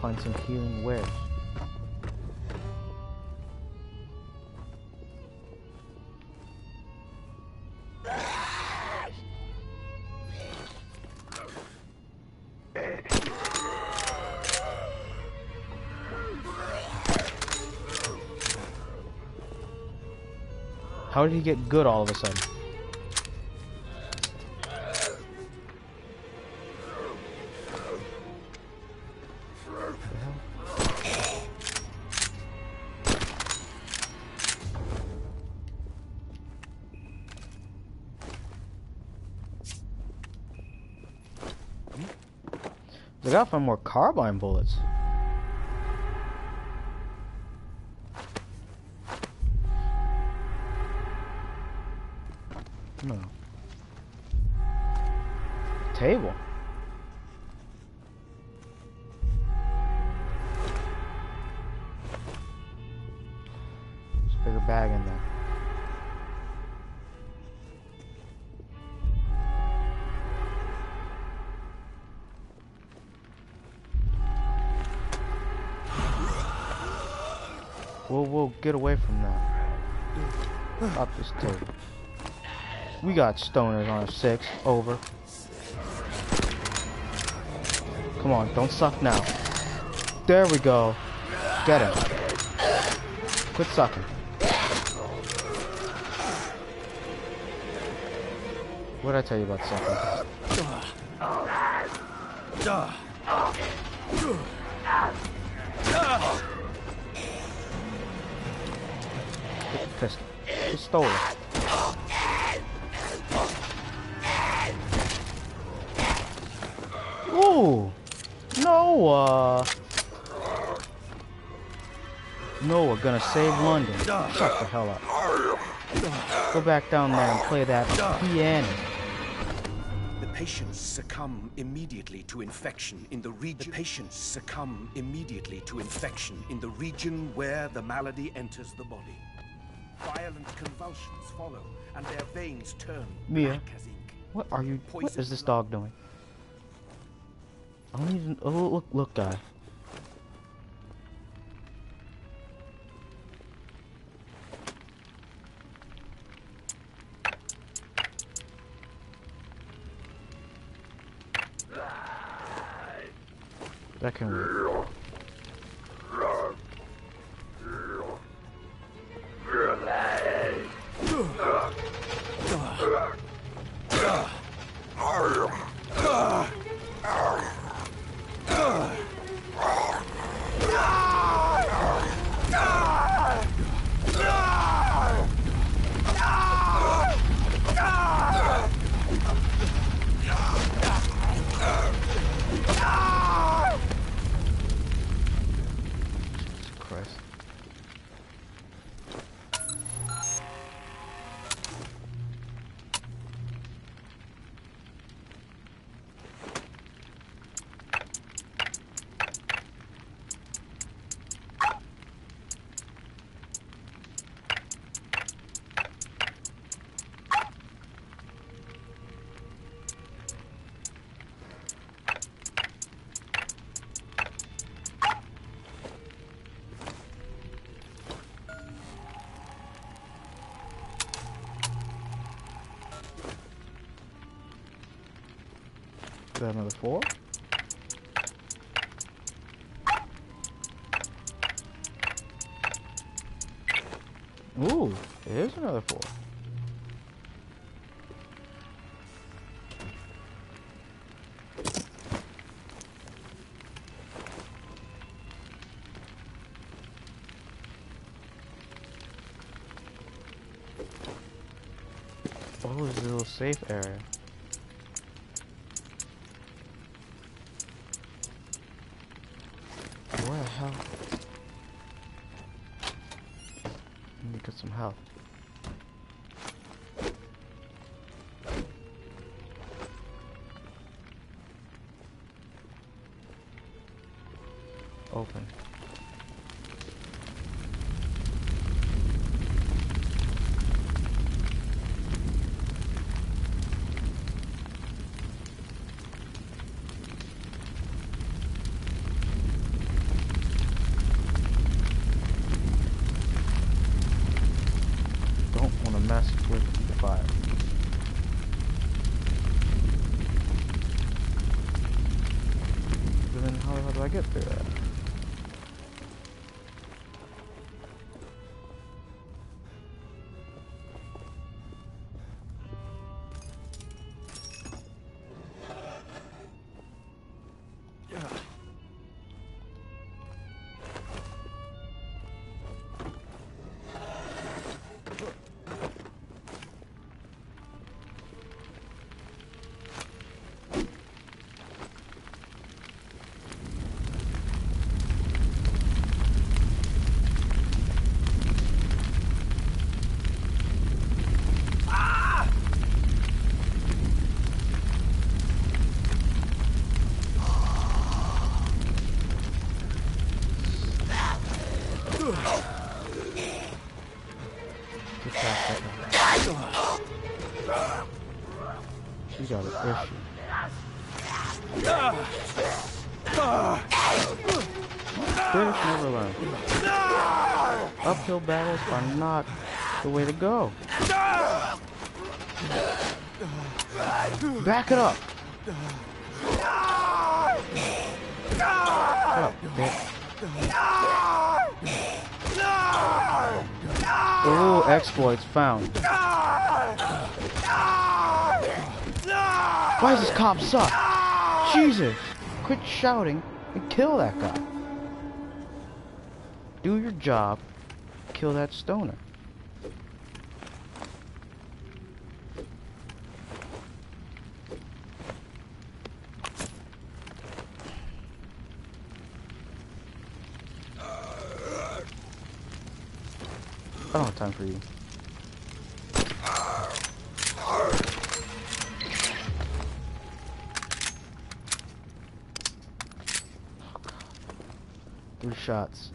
Find some healing wares. How did he get good all of a sudden? I gotta find more carbine bullets. No. Table. Get away from that. Stop this table. We got stoners on a six. Over. Come on, don't suck now. There we go. Get him. Quit sucking. What did I tell you about sucking? Pistol. Pistola. Ooh! Noah! Noah gonna save London. Shut the hell up. Go back down there and play that piano. The patients succumb immediately to infection in the region. The patients succumb immediately to infection in the region where the malady enters the body. Violent convulsions follow, and their veins turn Mia. black as ink. What are you? What is this dog doing? I don't even. Oh, look, look, guy. Christ. Is that another four? Ooh, is another four. Oh, there's a little safe area. open. Don't want to mess with the fire. Then how, do I get through that? Get past that guy. She got an issue. British never learn. Uphill battles are not the way to go. Back it up. Shut up, bitch. Ooh, exploits found. Why does this cop suck? Jesus! Quit shouting and kill that guy. Do your job. Kill that stoner. I don't have time for you. Three shots.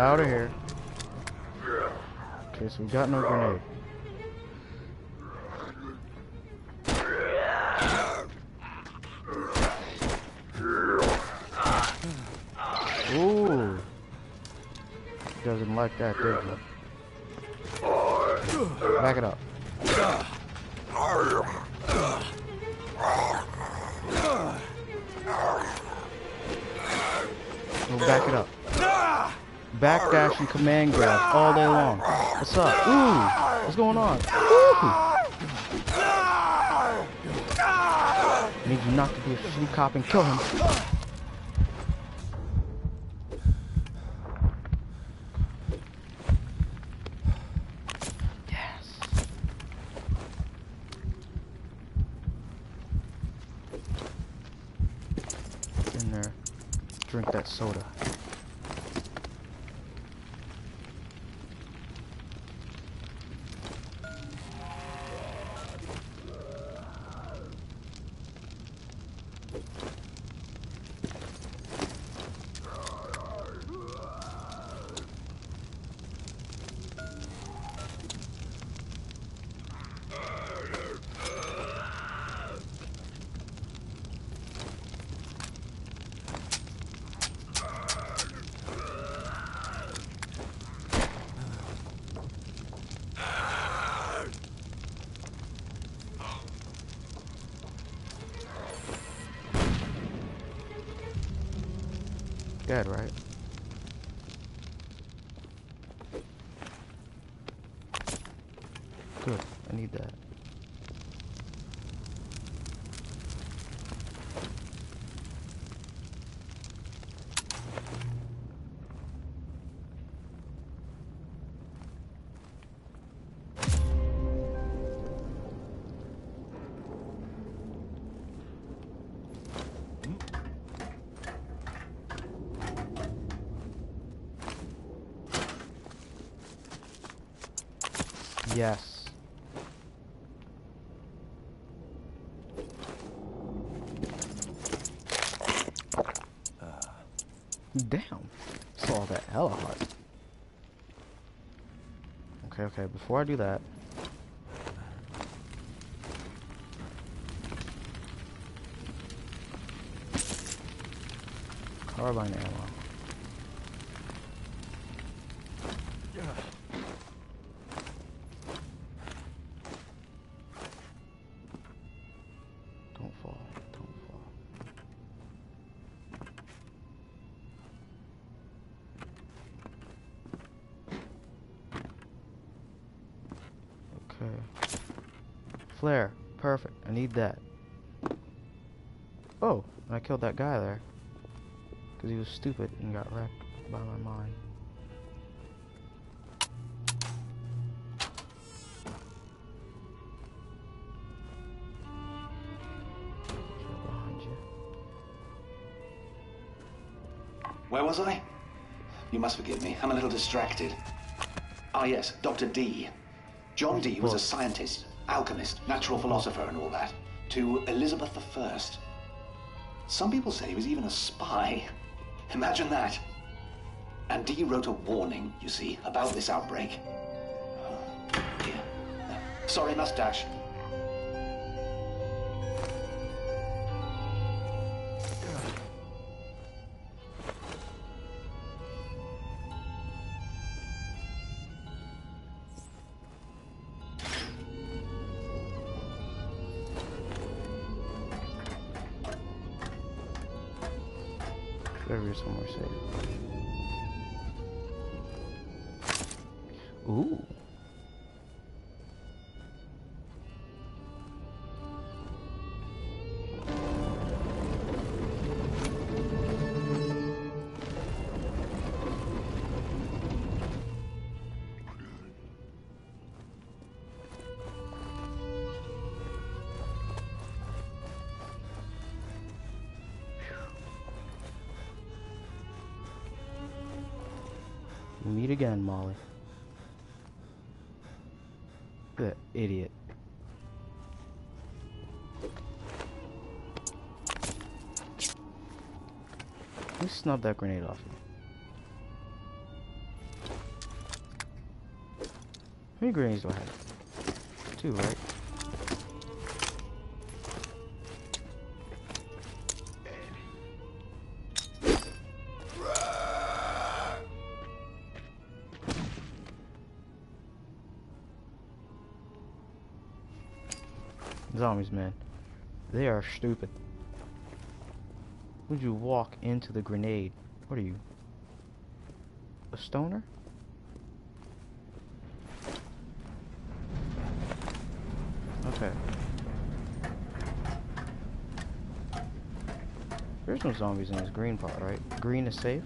Out of here. Okay, so we got no grenade. Ooh. Doesn't like that, did he? Back it up. Back it up. Backdash and command grab all day long. What's up? Ooh, what's going on? Ooh. Need you not to be a shitty cop and kill him. Yes. In there. Drink that soda. Dead, right? Good. I need that. Yes. Damn. Saw that hella hard. Okay, okay, before I do that. Carbine ammo. Flare. Perfect. I need that. Oh, I killed that guy there. Because he was stupid and got wrecked by my mind. Kill behind you. Where was I? You must forgive me. I'm a little distracted. Ah, yes, Dr. Dee. John Dee was a scientist, alchemist, natural philosopher, and all that. To Elizabeth I. Some people say he was even a spy. Imagine that. And Dee wrote a warning, you see, about this outbreak. Oh, dear. Sorry, mustache. Better be somewhere safe. Ooh. Meet again, Molly. The idiot. Let me snub that grenade off you. How many grenades do I have? Two, right? Zombies, man. They are stupid. Would you walk into the grenade? What are you? A stoner? Okay. There's no zombies in this green part, right? Green is safe?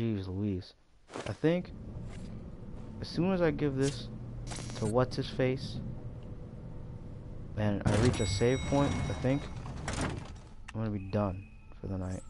Jeez Louise. I think as soon as I give this to what's his face and I reach a save point, I think I'm gonna be done for the night.